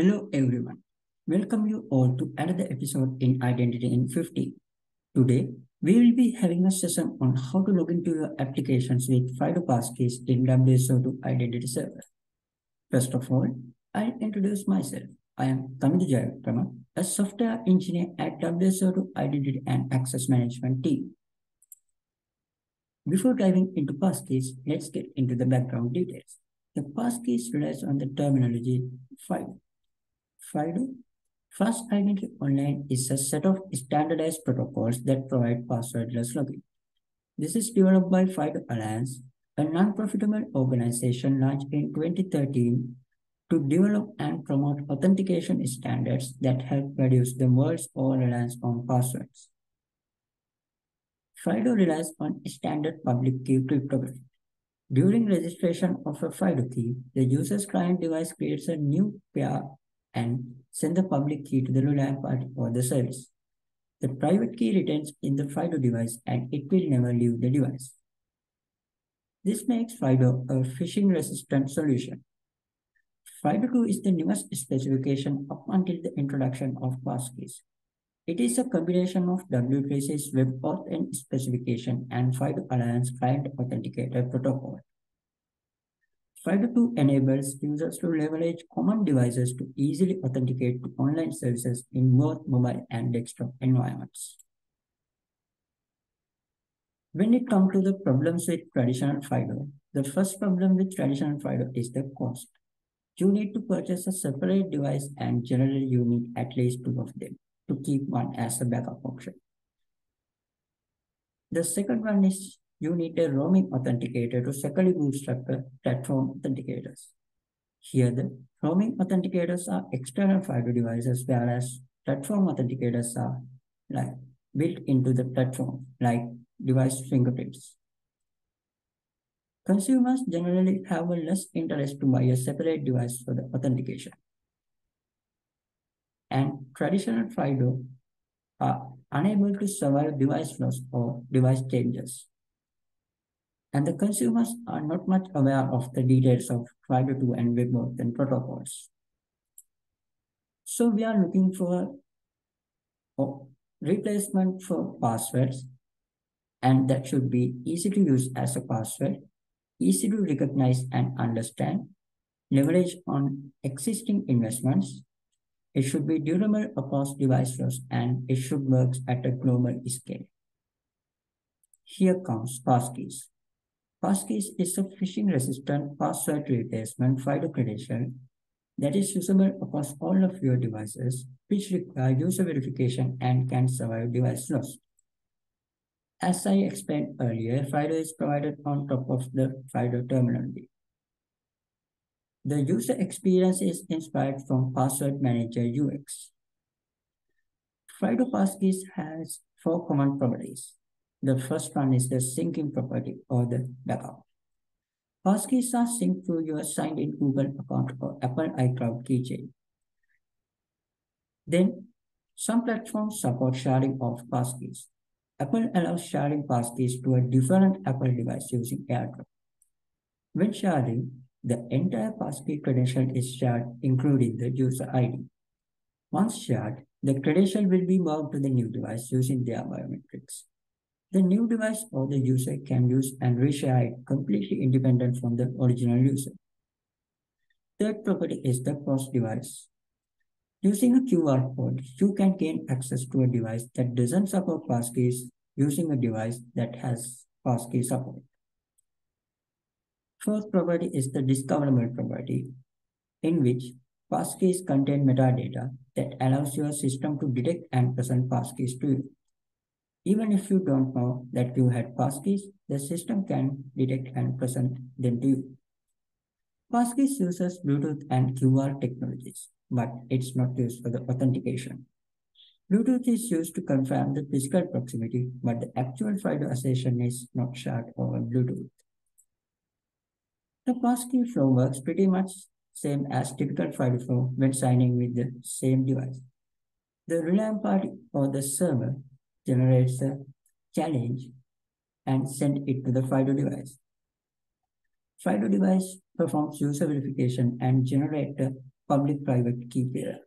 Hello everyone. Welcome you all to another episode in Identity in 15. Today, we will be having a session on how to log into your applications with FIDO passkeys in WSO2 Identity Server. First of all, I'll introduce myself. I am Tamidu Jayakrama, a software engineer at WSO2 Identity and Access Management team. Before diving into passkeys, let's get into the background details. The passkeys relies on the terminology FIDO. FIDO, Fast Identity Online, is a set of standardized protocols that provide passwordless login. This is developed by FIDO Alliance, a non-profitable organization launched in 2013 to develop and promote authentication standards that help reduce the world's over-reliance on passwords. FIDO relies on standard public key cryptography. During registration of a FIDO key, the user's client device creates a new pair and send the public key to the reliant part or the service. The private key retains in the FIDO device and it will never leave the device. This makes FIDO a phishing-resistant solution. FIDO2 is the newest specification up until the introduction of passkeys. It is a combination of W3C's WebAuthn specification and FIDO Alliance Client Authenticator Protocol. FIDO2 enables users to leverage common devices to easily authenticate to online services in both mobile and desktop environments. When it comes to the problems with traditional FIDO, the first problem with traditional FIDO is the cost. You need to purchase a separate device and generally you need at least two of them to keep one as a backup option. The second one is you need a roaming authenticator to securely bootstrap uh, platform authenticators. Here, the roaming authenticators are external FIDO devices, whereas platform authenticators are like built into the platform, like device fingerprints. Consumers generally have less interest to buy a separate device for the authentication. And traditional FIDO are unable to survive device loss or device changes. And the consumers are not much aware of the details of FIDO2 and WebAuthn protocols. So we are looking for a replacement for passwords and that should be easy to use as a password, easy to recognize and understand, leverage on existing investments. It should be durable across device loss and it should work at a global scale. Here comes passkeys. Passkeys is a phishing-resistant password replacement FIDO credential that is usable across all of your devices, which require user verification and can survive device loss. As I explained earlier, FIDO is provided on top of the FIDO terminology. The user experience is inspired from Password Manager UX. FIDO Passkeys has four common properties. The first one is the syncing property or the backup. Passkeys are synced to your signed in Google account or Apple iCloud keychain. Then, some platforms support sharing of passkeys. Apple allows sharing passkeys to a different Apple device using AirDrop. When sharing, the entire passkey credential is shared, including the user ID. Once shared, the credential will be moved to the new device using their biometrics. The new device or the user can use and reshare it completely independent from the original user. Third property is the cross-device. Using a QR code, you can gain access to a device that doesn't support passkeys using a device that has passkey support. Fourth property is the discoverable property, in which passkeys contain metadata that allows your system to detect and present passkeys to you. Even if you don't know that you had passkeys, the system can detect and present them to you. Passkeys uses Bluetooth and QR technologies but it's not used for the authentication. Bluetooth is used to confirm the physical proximity, but the actual FIDO assertion is not shared over Bluetooth. The passkey flow works pretty much same as typical FIDO flow when signing with the same device. The reliant party or the server generates a challenge and send it to the FIDO device. FIDO device performs user verification and generate a public-private key pair.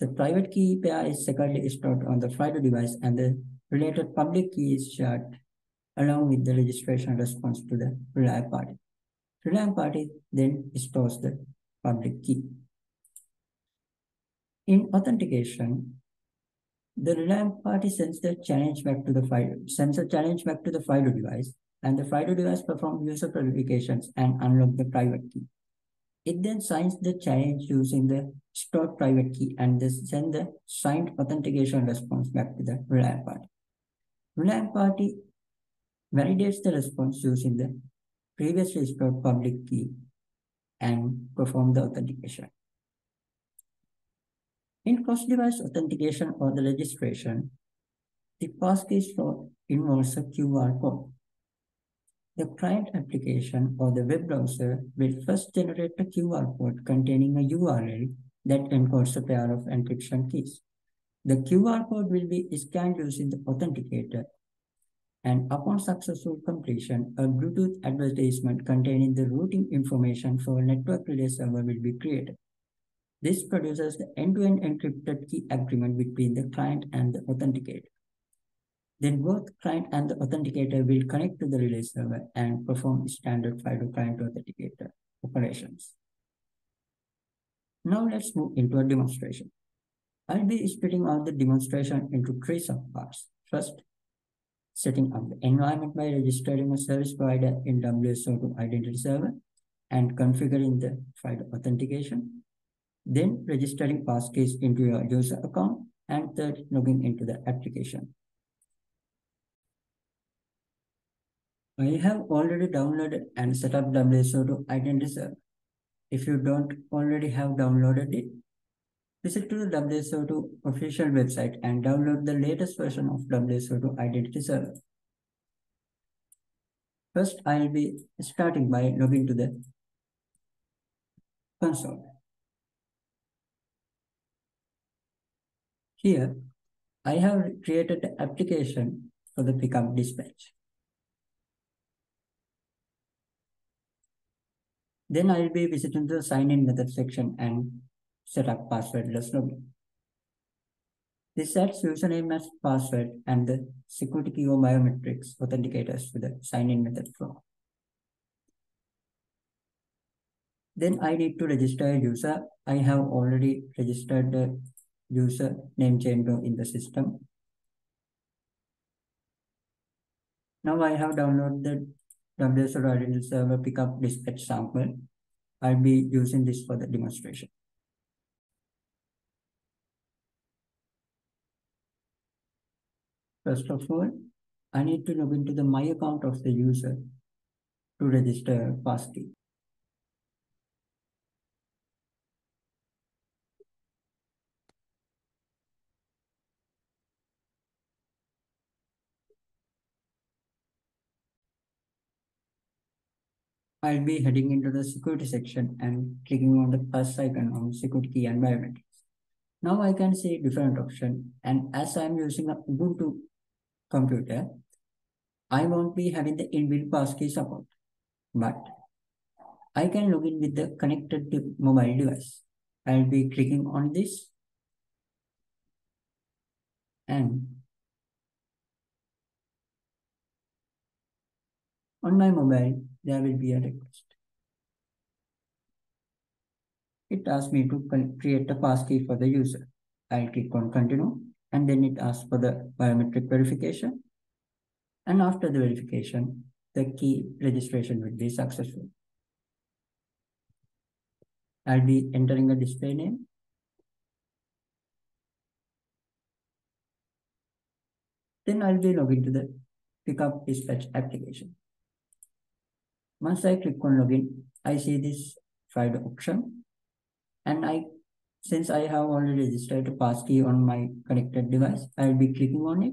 The private key pair is securely stored on the FIDO device and the related public key is shared along with the registration response to the Reliant party. Reliant party then stores the public key. In authentication, the Reliant party sends the challenge back to the FIDO, sends a challenge back to the FIDO device, and the FIDO device performs user verifications and unlock the private key. It then signs the challenge using the stored private key and then send the signed authentication response back to the Reliant party. Reliant party validates the response using the previously stored public key and perform the authentication. In cross-device authentication or the registration, the passkey slot involves a QR code. The client application or the web browser will first generate a QR code containing a URL that encodes a pair of encryption keys. The QR code will be scanned using the authenticator and upon successful completion, a Bluetooth advertisement containing the routing information for a network relay server will be created. This produces the end-to-end -end encrypted key agreement between the client and the authenticator. Then both client and the authenticator will connect to the relay server and perform standard FIDO client authenticator operations. Now let's move into a demonstration. I'll be splitting out the demonstration into three subparts. First, setting up the environment by registering a service provider in WSO2 identity server and configuring the FIDO authentication then registering passkeys into your user account, and third, logging into the application. I have already downloaded and set up WSO2 Identity Server. If you don't already have downloaded it, visit to the WSO2 official website and download the latest version of WSO2 Identity Server. First, I'll be starting by logging to the console. Here, I have created an application for the pickup dispatch. Then I will be visiting the sign in method section and set up passwordless login. This sets username as password and the security key or biometrics authenticators to the sign in method flow. Then I need to register a user. I have already registered the user name change in the system. Now I have downloaded WSO Identity Server pickup dispatch sample. I'll be using this for the demonstration. First of all, I need to log into the My account of the user to register passkey. I'll be heading into the security section and clicking on the plus icon on security key and biometrics. Now I can see different option and as I'm using a Ubuntu computer, I won't be having the inbuilt passkey support, but I can log in with the connected to mobile device. I'll be clicking on this and on my mobile, there will be a request. It asks me to create a passkey for the user. I'll click on continue and then it asks for the biometric verification. And after the verification, the key registration will be successful. I'll be entering a display name. Then I'll be logging to the pickup dispatch application. Once I click on login, I see this FIDO option. And I, since I have already registered a passkey on my connected device, I will be clicking on it.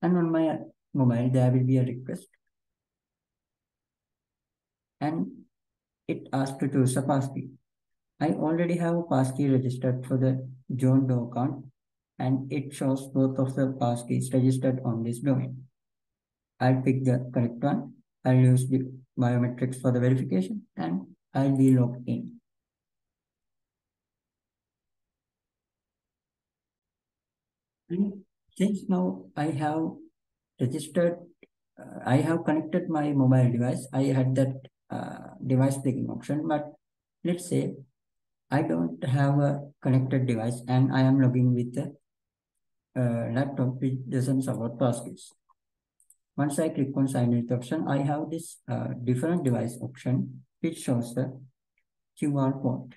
And on my mobile, there will be a request. And it asks to choose a passkey. I already have a passkey registered for the John Doe account and it shows both of the passkeys registered on this domain. I'll pick the correct one. I'll use the biometrics for the verification and I'll be logged in. And since now I have registered, uh, I have connected my mobile device. I had that uh, device picking option, but let's say I don't have a connected device and I am logging with the uh, laptop which doesn't support passkeys. Once I click on sign in option, I have this uh, different device option which shows the QR code.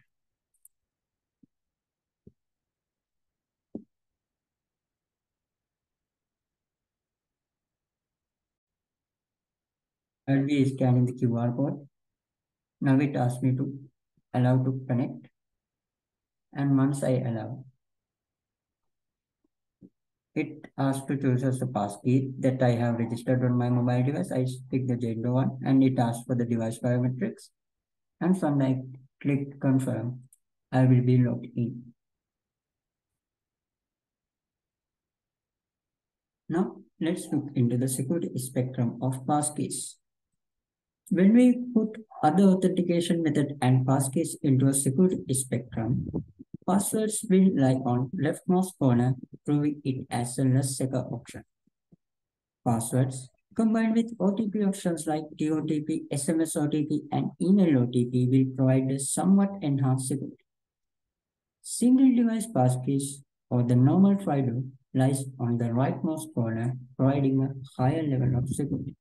I'll be scanning the QR code. Now it asks me to allow to connect. And once I allow, it asks to choose as a passkey that I have registered on my mobile device. I pick the John Doe one and it asks for the device biometrics. And when I click confirm, I will be logged in. Now let's look into the security spectrum of passkeys. When we put other authentication method and passkeys into a security spectrum, passwords will lie on leftmost corner, proving it as a less secure option. Passwords combined with OTP options like TOTP, SMS OTP, and email OTP will provide a somewhat enhanced security. Single device passkeys or the normal FIDO lies on the rightmost corner, providing a higher level of security.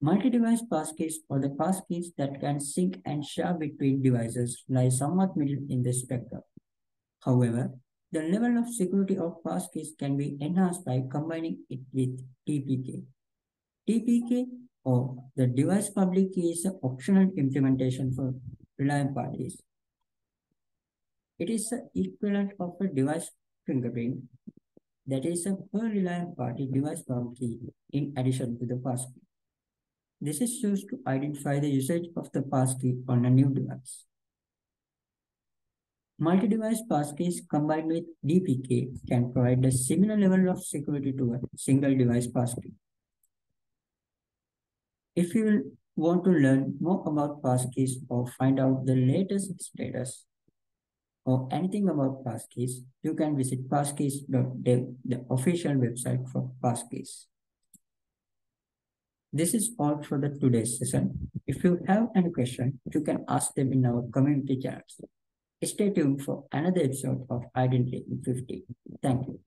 Multi-device passkeys or the passkeys that can sync and share between devices lie somewhat middle in the spectrum. However, the level of security of passkeys can be enhanced by combining it with DPK. DPK or the device public key is an optional implementation for reliant parties. It is the equivalent of a device fingerprint that is a per reliant party device public key in addition to the passkey. This is used to identify the usage of the passkey on a new device. Multi-device passkeys combined with DPK can provide a similar level of security to a single device passkey. If you want to learn more about passkeys or find out the latest status or anything about passkeys, you can visit passkeys.dev, the official website for passkeys. This is all for the today's session. If you have any question, you can ask them in our community chats. Stay tuned for another episode of Identity in 15. Thank you.